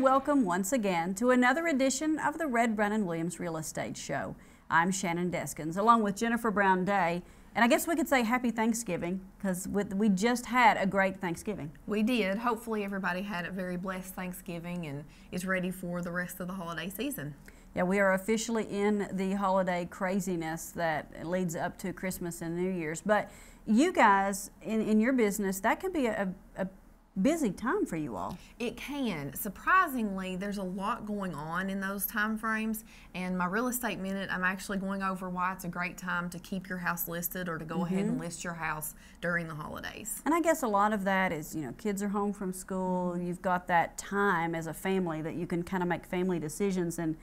and welcome once again to another edition of the Redd Brown and Williams Real Estate Show. I'm Shannon Deskins, along with Jennifer Brown Day. And I guess we could say happy Thanksgiving because we just had a great Thanksgiving. We did. Hopefully, everybody had a very blessed Thanksgiving and is ready for the rest of the holiday season. Yeah, we are officially in the holiday craziness that leads up to Christmas and New Year's. But you guys, in, in your business, that can be a, a busy time for you all. It can. Surprisingly, there's a lot going on in those time frames. And my real estate minute, I'm actually going over why it's a great time to keep your house listed or to go mm -hmm. ahead and mm-hmm. list your house during the holidays. And I guess a lot of that is, you know, kids are home from school. You've got that time as a family that you can kind of make family decisions and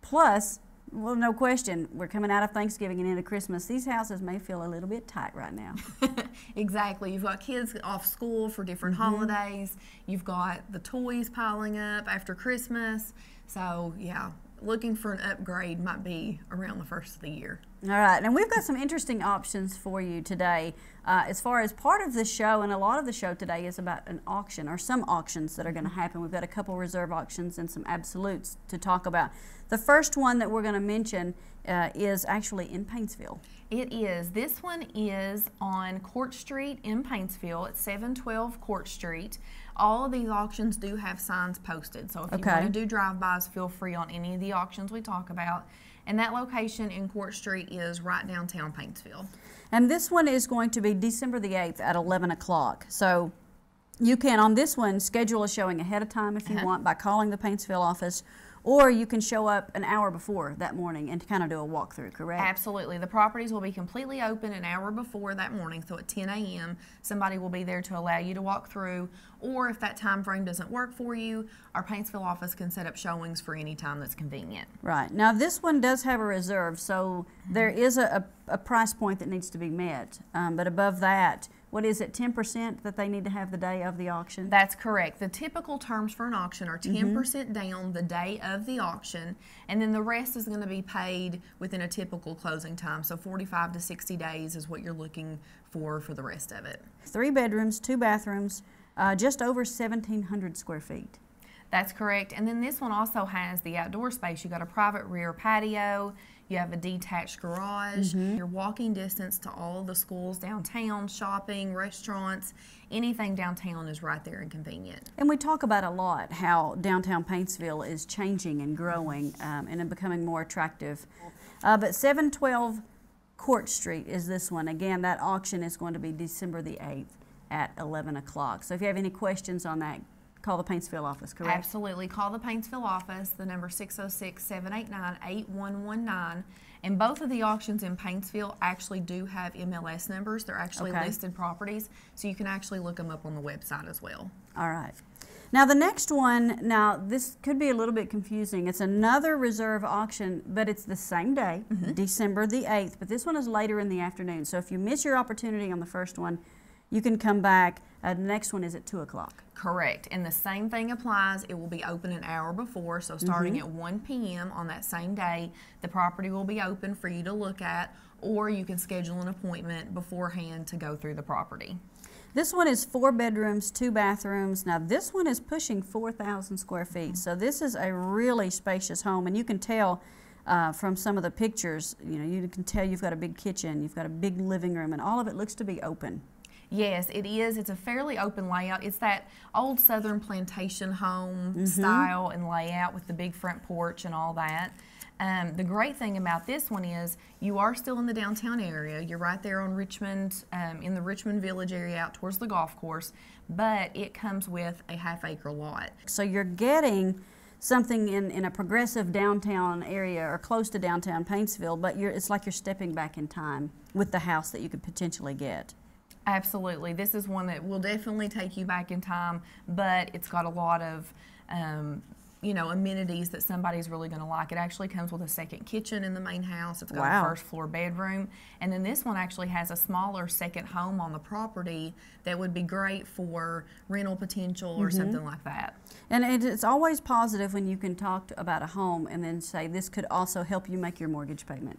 plus well, no question. We're coming out of Thanksgiving and into Christmas. These houses may feel a little bit tight right now. exactly. You've got kids off school for different mm -hmm. holidays. You've got the toys piling up after Christmas. So, yeah, looking for an upgrade might be around the first of the year. All right, and we've got some interesting options for you today. Uh, as far as part of the show, and a lot of the show today is about an auction or some auctions that are going to happen. We've got a couple reserve auctions and some absolutes to talk about. The first one that we're going to mention uh, is actually in Paintsville. It is. This one is on Court Street in Paintsville. It's 712 Court Street. All of these auctions do have signs posted. So if okay. you want to do drive-bys, feel free on any of the auctions we talk about. And that location in Court Street is right downtown Paintsville. And this one is going to be December the 8th at 11 o'clock. So you can, on this one, schedule a showing ahead of time if you uh -huh. want by calling the Paintsville office or you can show up an hour before that morning and kind of do a walkthrough, correct? Absolutely. The properties will be completely open an hour before that morning, so at 10 a.m. somebody will be there to allow you to walk through, or if that time frame doesn't work for you, our Paintsville office can set up showings for any time that's convenient. Right. Now this one does have a reserve, so there is a, a, a price point that needs to be met, um, but above that, what is it, 10% that they need to have the day of the auction? That's correct. The typical terms for an auction are 10% mm -hmm. down the day of the auction, and then the rest is going to be paid within a typical closing time. So 45 to 60 days is what you're looking for for the rest of it. Three bedrooms, two bathrooms, uh, just over 1,700 square feet. That's correct. And then this one also has the outdoor space. You got a private rear patio. You have a detached garage. Mm -hmm. You're walking distance to all the schools downtown, shopping, restaurants, anything downtown is right there and convenient. And we talk about a lot how downtown Paintsville is changing and growing um, and becoming more attractive. Uh, but 712 Court Street is this one. Again, that auction is going to be December the 8th at 11 o'clock. So if you have any questions on that, call the Paintsville office, correct? Absolutely. Call the Paintsville office, the number 606-789-8119. And both of the auctions in Paintsville actually do have MLS numbers. They're actually okay. listed properties, so you can actually look them up on the website as well. All right. Now the next one, now this could be a little bit confusing. It's another reserve auction, but it's the same day, mm -hmm. December the 8th, but this one is later in the afternoon. So if you miss your opportunity on the first one, you can come back. Uh, the next one is at 2 o'clock. Correct. And the same thing applies. It will be open an hour before. So starting mm -hmm. at 1 p.m. on that same day, the property will be open for you to look at, or you can schedule an appointment beforehand to go through the property. This one is four bedrooms, two bathrooms. Now this one is pushing 4,000 square feet. So this is a really spacious home and you can tell uh, from some of the pictures, you know, you can tell you've got a big kitchen, you've got a big living room and all of it looks to be open. Yes, it is. It's a fairly open layout. It's that old southern plantation home mm -hmm. style and layout with the big front porch and all that. Um, the great thing about this one is you are still in the downtown area. You're right there on Richmond, um, in the Richmond Village area out towards the golf course, but it comes with a half acre lot. So you're getting something in, in a progressive downtown area or close to downtown Paintsville, but it's like you're stepping back in time with the house that you could potentially get. Absolutely. This is one that will definitely take you back in time, but it's got a lot of um, you know, amenities that somebody's really going to like. It actually comes with a second kitchen in the main house. It's got wow. a first floor bedroom. And then this one actually has a smaller second home on the property that would be great for rental potential or mm -hmm. something like that. And it's always positive when you can talk about a home and then say this could also help you make your mortgage payment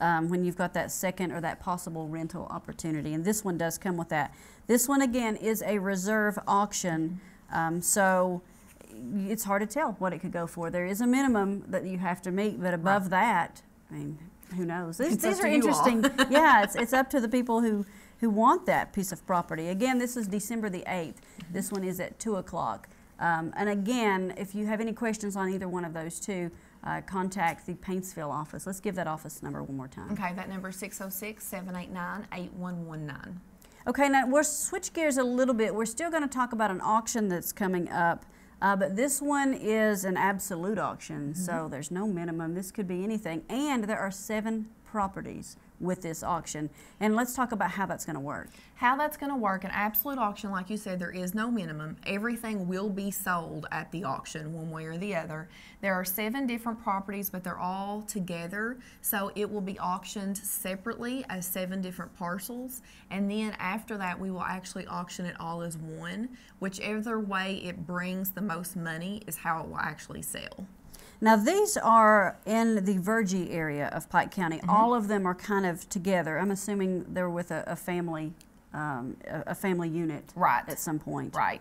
um, when you've got that second or that possible rental opportunity. And this one does come with that. This one, again, is a reserve auction. Um, so it's hard to tell what it could go for. There is a minimum that you have to meet, but above that, I mean, who knows? These, these are to you all. interesting. yeah, it's, it's up to the people who, who want that piece of property. Again, this is December the 8th. This one is at 2 o'clock. Um, and again, if you have any questions on either one of those two, uh, contact the Paintsville office. Let's give that office number one more time. Okay, that number is 606 789 8119. Okay, now we'll switch gears a little bit. We're still going to talk about an auction that's coming up, uh, but this one is an absolute auction, so there's no minimum. This could be anything, and there are seven properties with this auction. And let's talk about how that's going to work. How that's going to work, an absolute auction, like you said, there is no minimum. Everything will be sold at the auction, one way or the other. There are seven different properties, but they're all together, so it will be auctioned separately as seven different parcels. And then after that, we will actually auction it all as one. Whichever way it brings the most money is how it will actually sell. Now, these are in the Virgie area of Pike County. All of them are kind of together. I'm assuming they're with a, a family, um, a, a family unit Right. at some point. Right.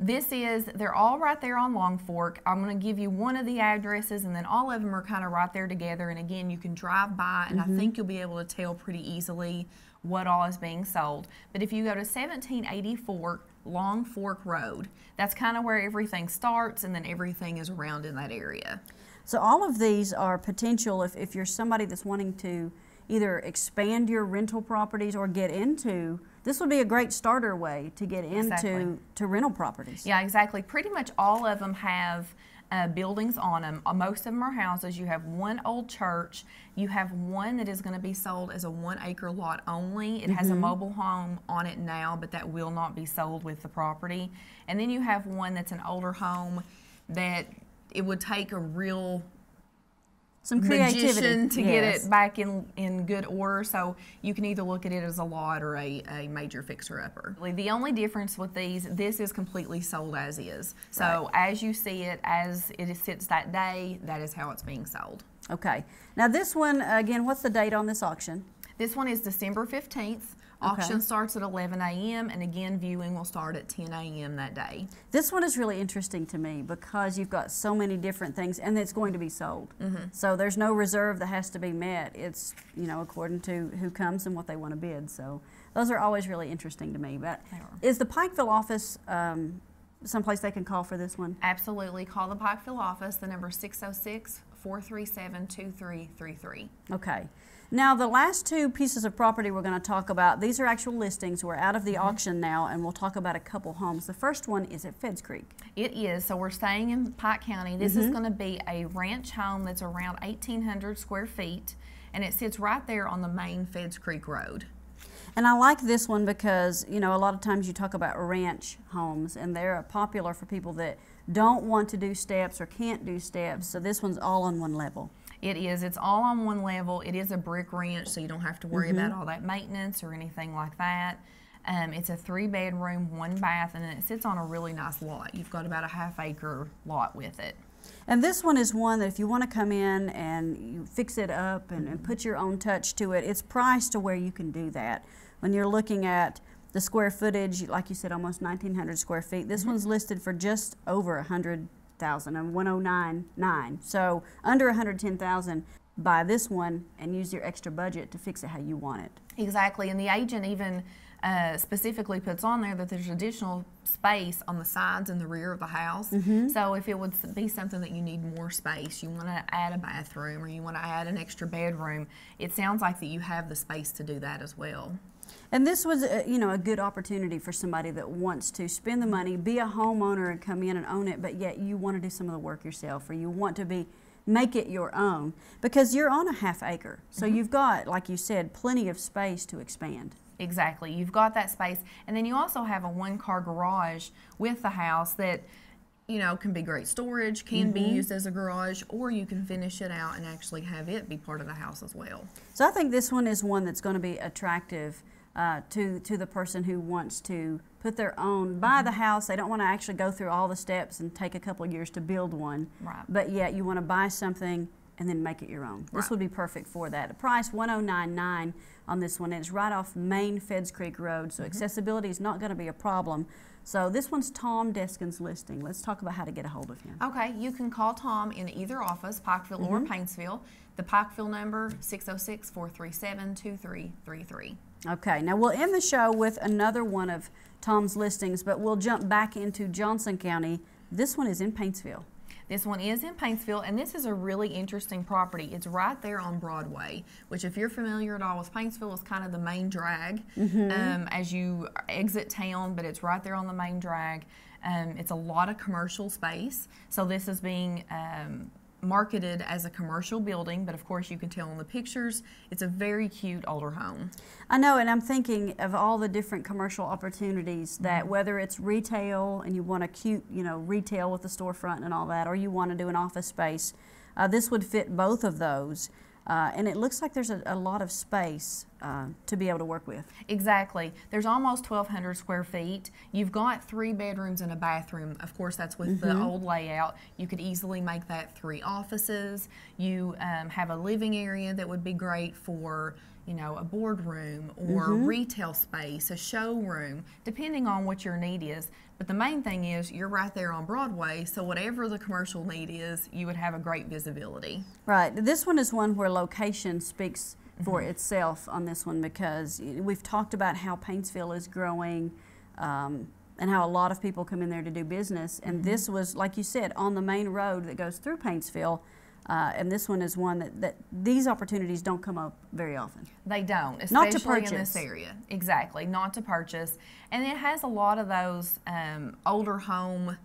This is, they're all right there on Long Fork. I'm going to give you one of the addresses, and then all of them are kind of right there together. And again, you can drive by, and I think you'll be able to tell pretty easily what all is being sold. But if you go to 1784 Long Fork Road, that's kind of where everything starts, and then everything is around in that area. So all of these are potential if, if you're somebody that's wanting to either expand your rental properties or get into, this would be a great starter way to get into Exactly. to rental properties. Yeah, exactly. Pretty much all of them have uh, buildings on them. Uh, Most of them are houses. You have one old church. You have one that is going to be sold as a one acre lot only. It has a mobile home on it now, but that will not be sold with the property. And then you have one that's an older home that it would take a real Some creativity to yes. get it back in, in good order. So you can either look at it as a lot or a, a major fixer upper. The only difference with these, this is completely sold as is. So as you see it, as it sits that day, that is how it's being sold. Okay. Now this one again, what's the date on this auction? This one is December 15th. Auction starts at 11 a.m. and again, viewing will start at 10 a.m. that day. This one is really interesting to me because you've got so many different things and it's going to be sold. So there's no reserve that has to be met. It's, you know, according to who comes and what they want to bid. So those are always really interesting to me. But is the Pikeville office um, someplace they can call for this one? Absolutely. Call the Pikeville office. The number is 606 437 2333. Okay. Now, the last two pieces of property we're going to talk about, these are actual listings. We're out of the mm-hmm. auction now, and we'll talk about a couple homes. The first one is at Feds Creek. It is. So we're staying in Pike County. This is mm-hmm. going to be a ranch home that's around 1,800 square feet, and it sits right there on the main Feds Creek Road. And I like this one because, you know, a lot of times you talk about ranch homes, and they're popular for people that don't want to do steps or can't do steps. So this one's all on one level. It is. It's all on one level. It is a brick ranch, so you don't have to worry about all that maintenance or anything like that. Um, it's a three bedroom, one bath, and it sits on a really nice lot. You've got about a half acre lot with it. And this one is one that if you want to come in and you fix it up and, and put your own touch to it, it's priced to where you can do that. When you're looking at the square footage, like you said, almost 1,900 square feet, this one's listed for just over 100,000 and 109.9. So under 110,000. Buy this one and use your extra budget to fix it how you want it. Exactly, and the agent even uh, specifically puts on there that there's additional space on the sides and the rear of the house. So if it would be something that you need more space, you want to add a bathroom or you want to add an extra bedroom, it sounds like that you have the space to do that as well. And this was, a, you know, a good opportunity for somebody that wants to spend the money, be a homeowner, and come in and own it, but yet you want to do some of the work yourself, or you want to be make it your own because you're on a half acre, so mm-hmm. you've got, like you said, plenty of space to expand. Exactly. You've got that space. And then you also have a one car garage with the house that, you know, can be great storage, can be mm-hmm. used as a garage, or you can finish it out and actually have it be part of the house as well. So I think this one is one that's going to be attractive uh, to to the person who wants to put their own buy the house. They don't want to actually go through all the steps and take a couple of years to build one. Right. But yet you want to buy something and then make it your own. This would be perfect for that. The price 1099 on this one it's right off Main Feds Creek Road, Mm-hmm. so accessibility is not going to be a problem. So this one's Tom Deskins' listing. Let's talk about how to get a hold of him. Okay, you can call Tom in either office, Pikeville or Paintsville. The Pikeville number 606-437-2333. Okay, now we'll end the show with another one of Tom's listings, but we'll jump back into Johnson County. This one is in Paintsville. This one is in Paintsville, and this is a really interesting property. It's right there on Broadway, which, if you're familiar at all with Paintsville, is kind of the main drag um, as you exit town, but it's right there on the main drag. Um, it's a lot of commercial space, so this is being um, marketed as a commercial building, but of course, you can tell in the pictures, it's a very cute older home. I know, and I'm thinking of all the different commercial opportunities that whether it's retail and you want a cute, you know, retail with a storefront and all that, or you want to do an office space, uh, this would fit both of those. Uh, and it looks like there's a, a lot of space uh, to be able to work with. Exactly. There's almost 1,200 square feet. You've got three bedrooms and a bathroom. Of course, that's with the old layout. You could easily make that three offices. You um, have a living area that would be great for, you know, a boardroom or mm-hmm. retail space, a showroom, depending on what your need is. But the main thing is you're right there on Broadway, so whatever the commercial need is, you would have a great visibility. Right. This one is one where location speaks for mm-hmm. itself on this one because we've talked about how Paintsville is growing um, and how a lot of people come in there to do business. And mm-hmm. this was, like you said, on the main road that goes through Paintsville. Uh, and this one is one that, that these opportunities don't come up very often. They don't, Not to especially in this area. Exactly, not to purchase. And it has a lot of those um, older home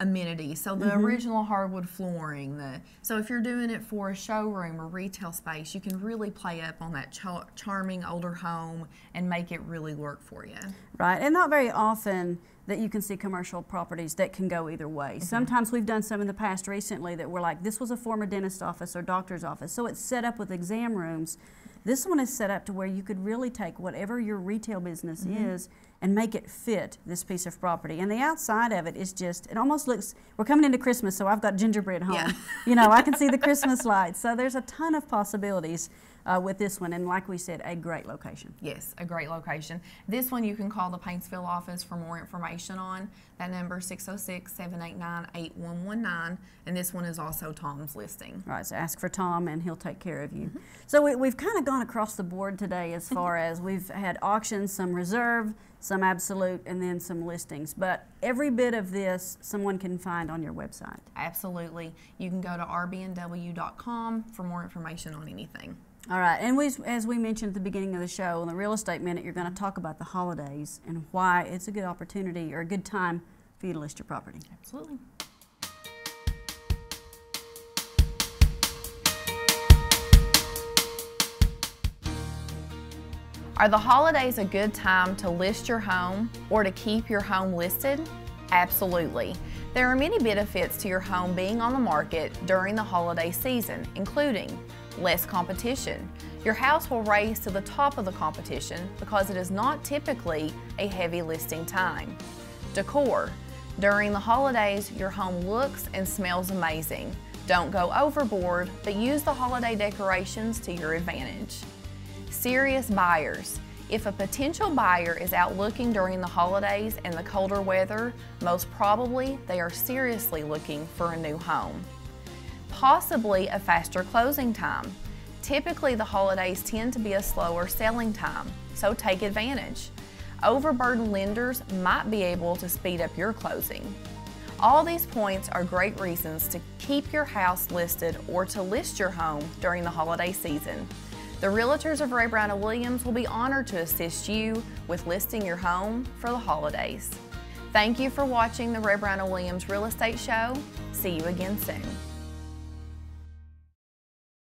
amenities. So the Mm-hmm. original hardwood flooring. The so if you're doing it for a showroom or retail space, you can really play up on that char- charming older home and make it really work for you. Right, and not very often that you can see commercial properties that can go either way. Mm-hmm. Sometimes we've done some in the past recently that were like, this was a former dentist office or doctor's office, so it's set up with exam rooms. This one is set up to where you could really take whatever your retail business mm-hmm. is and make it fit this piece of property. And the outside of it is just, it almost looks, we're coming into Christmas, so I've got gingerbread home. Yeah. you know, I can see the Christmas lights. So there's a ton of possibilities uh, with this one, and like we said, a great location. Yes, a great location. This one you can call the Paintsville office for more information on. That number 606-789-8119 and this one is also Tom's listing. Right, so ask for Tom and he'll take care of you. So we, we've kind of gone across the board today as far as we've had auctions, some reserve, some absolute, and then some listings. But every bit of this someone can find on your website. Absolutely. You can go to rbnw.com for more information on anything. All right, and we, as we mentioned at the beginning of the show, in the real estate minute, you're going to talk about the holidays and why it's a good opportunity or a good time for you to list your property. Absolutely. Are the holidays a good time to list your home or to keep your home listed? Absolutely. There are many benefits to your home being on the market during the holiday season, including less competition. Your house will raise to the top of the competition because it is not typically a heavy listing time. Decor. During the holidays, your home looks and smells amazing. Don't go overboard, but use the holiday decorations to your advantage. Serious buyers. If a potential buyer is out looking during the holidays and the colder weather, most probably they are seriously looking for a new home. Possibly a faster closing time. Typically, the holidays tend to be a slower selling time, so take advantage. Overburdened lenders might be able to speed up your closing. All these points are great reasons to keep your house listed or to list your home during the holiday season. The Realtors of Redd Brown Williams will be honored to assist you with listing your home for the holidays. Thank you for watching the Redd Brown Williams Real Estate Show. See you again soon.